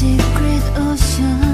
secret ocean.